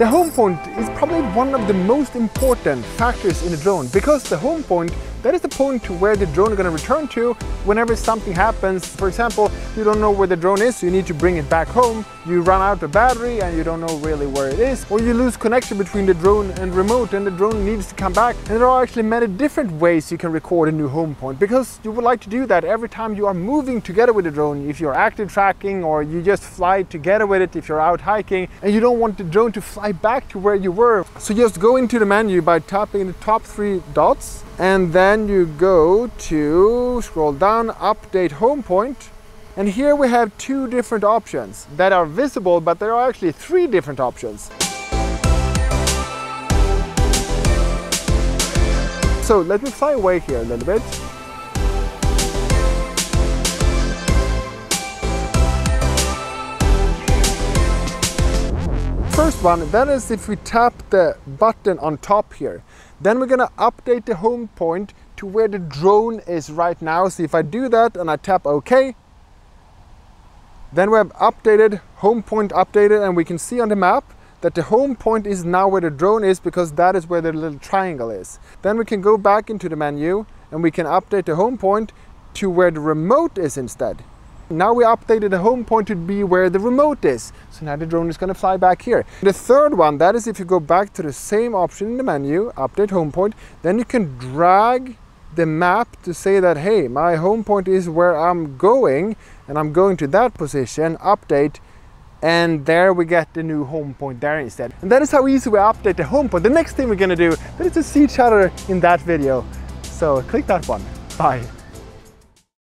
The home point is probably one of the most important factors in a drone because the home point that is the point to where the drone is going to return to whenever something happens. For example, you don't know where the drone is, so you need to bring it back home. You run out of battery and you don't know really where it is. Or you lose connection between the drone and remote and the drone needs to come back. And there are actually many different ways you can record a new home point because you would like to do that every time you are moving together with the drone. If you're active tracking or you just fly together with it if you're out hiking and you don't want the drone to fly back to where you were. So just go into the menu by tapping the top three dots and then you go to scroll down update home point. And here we have two different options that are visible but there are actually three different options. So let me fly away here a little bit. First one that is if we tap the button on top here. Then we're gonna update the home point to where the drone is right now. So if I do that and I tap OK, then we have updated, home point updated, and we can see on the map that the home point is now where the drone is because that is where the little triangle is. Then we can go back into the menu and we can update the home point to where the remote is instead. Now we updated the home point to be where the remote is. So now the drone is going to fly back here. The third one, that is if you go back to the same option in the menu, update home point, then you can drag the map to say that, hey, my home point is where I'm going and I'm going to that position, update, and there we get the new home point there instead. And that is how easy we update the home point. The next thing we're gonna do, that is to see each other in that video. So click that one. Bye.